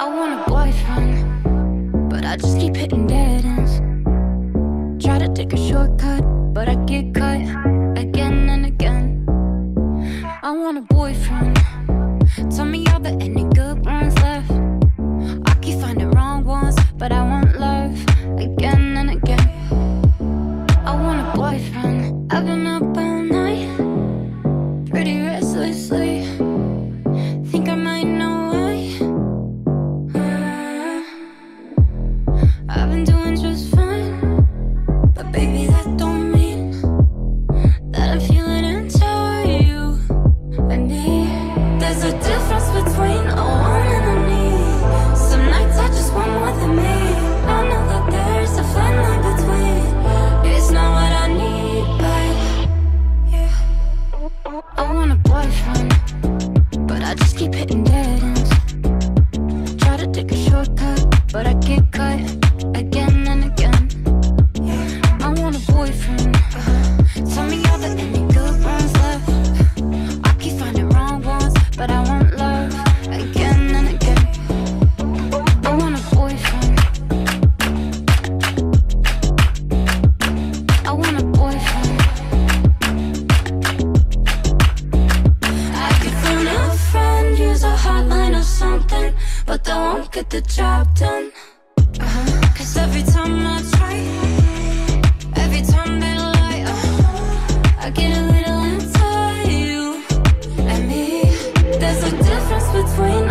I want a boyfriend, but I just keep hitting dead ends. Try to take a shortcut, but I get cut again and again. I want a boyfriend. Tell me get the job done. Uh-huh. Cause every time I try Every time they lie uh -huh, I get a little into you And me There's a difference between